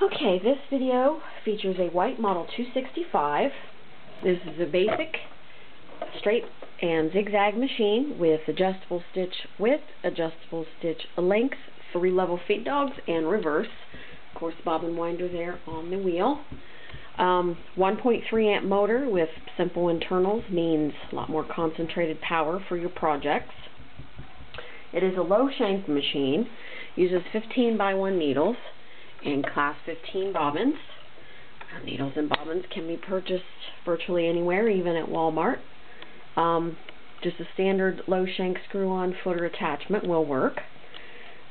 Okay, this video features a white Model 265. This is a basic straight and zigzag machine with adjustable stitch width, adjustable stitch length, three level feed dogs, and reverse. Of course, bobbin winder there on the wheel. Um, 1.3 amp motor with simple internals means a lot more concentrated power for your projects. It is a low shank machine, uses 15 by 1 needles and class 15 bobbins. Uh, needles and bobbins can be purchased virtually anywhere, even at Walmart. Um, just a standard low shank screw-on footer attachment will work.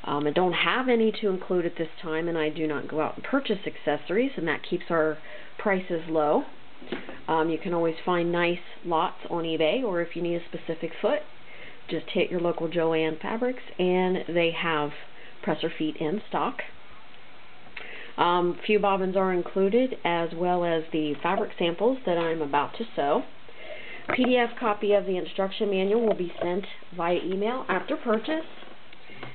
Um, I don't have any to include at this time, and I do not go out and purchase accessories, and that keeps our prices low. Um, you can always find nice lots on eBay, or if you need a specific foot, just hit your local Joann Fabrics, and they have presser feet in stock. Um, few bobbins are included as well as the fabric samples that I'm about to sew. PDF copy of the instruction manual will be sent via email after purchase.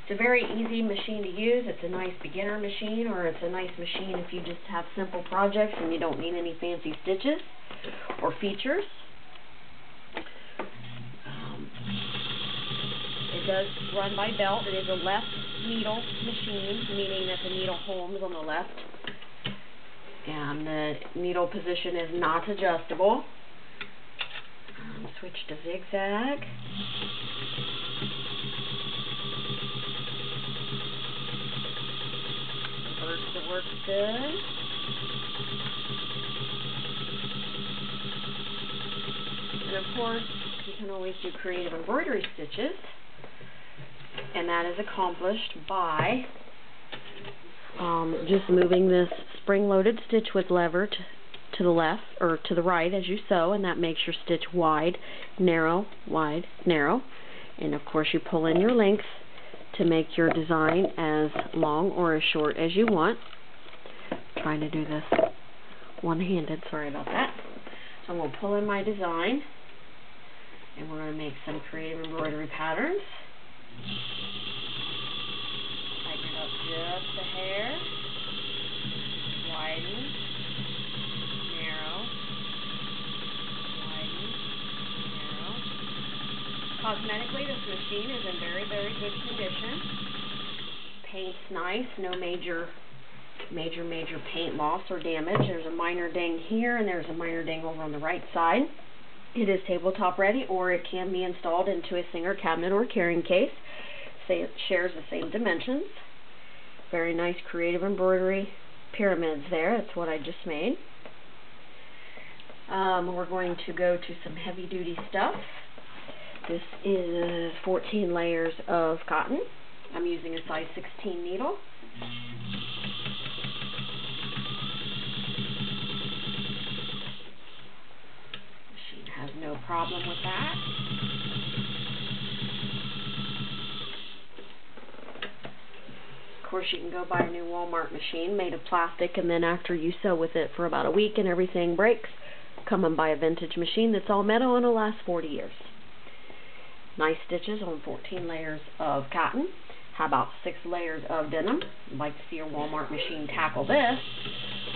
It's a very easy machine to use. It's a nice beginner machine or it's a nice machine if you just have simple projects and you don't need any fancy stitches or features. Um, it does run by belt. It is a left needle machine, meaning that the needle homes on the left. And the needle position is not adjustable. Um, switch to zigzag. Reverse it works good. And of course, you can always do creative embroidery stitches and that is accomplished by um, just moving this spring-loaded stitch with lever to, to the left or to the right as you sew and that makes your stitch wide, narrow, wide, narrow and of course you pull in your length to make your design as long or as short as you want. I'm trying to do this one-handed, sorry about that. So I'm going to pull in my design and we're going to make some creative embroidery patterns. Tighten up just a hair. Widen. Narrow. Widen. Narrow. Cosmetically, this machine is in very, very good condition. Paint's nice. No major major, major paint loss or damage. There's a minor ding here, and there's a minor ding over on the right side. It is tabletop ready, or it can be installed into a Singer cabinet or carrying case. It shares the same dimensions. Very nice creative embroidery pyramids there. That's what I just made. Um, we're going to go to some heavy duty stuff. This is 14 layers of cotton. I'm using a size 16 needle. has no problem with that. Of course, you can go buy a new Walmart machine made of plastic, and then after you sew with it for about a week and everything breaks, come and buy a vintage machine that's all metal and will last 40 years. Nice stitches on 14 layers of cotton. How about six layers of denim? I'd like to see your Walmart machine tackle this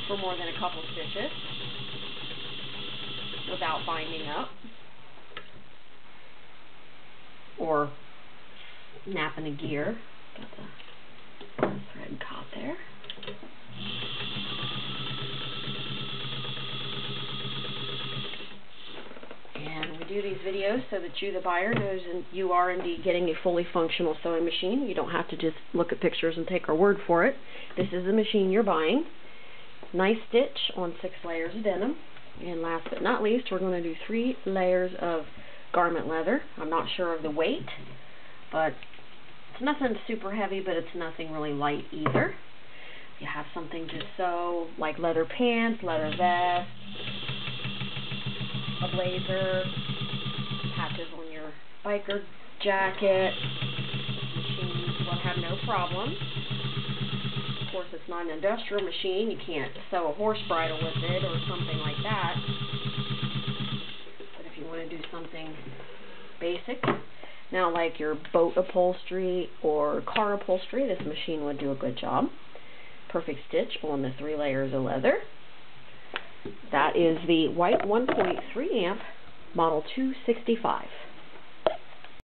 for more than a couple stitches without binding up or napping a gear. Got the thread caught there. And we do these videos so that you, the buyer, knows you are indeed getting a fully functional sewing machine. You don't have to just look at pictures and take our word for it. This is the machine you're buying. Nice stitch on six layers of denim. And last but not least, we're going to do three layers of garment leather. I'm not sure of the weight, but it's nothing super heavy, but it's nothing really light either. You have something to sew, like leather pants, leather vest, a blazer, patches on your biker jacket. Machines will have no problem Of course, it's not an industrial machine. You can't sew a horse bridle with it or something like that. But if you want to do something basic, now like your boat upholstery or car upholstery, this machine would do a good job. perfect stitch on the three layers of leather. That is the white 1.3 amp model 265.